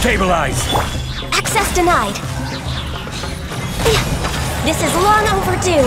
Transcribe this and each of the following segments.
Stabilize! Access denied. This is long overdue.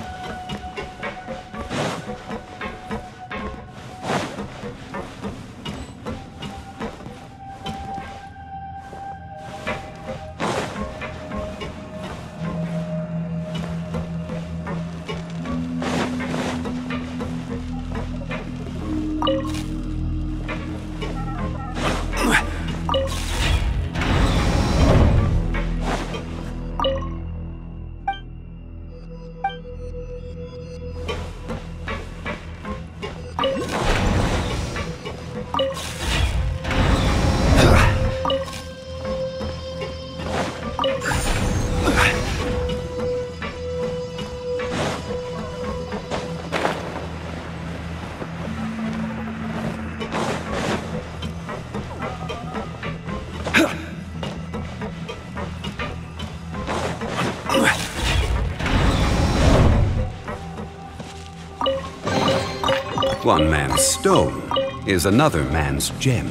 One man's stone is another man's gem.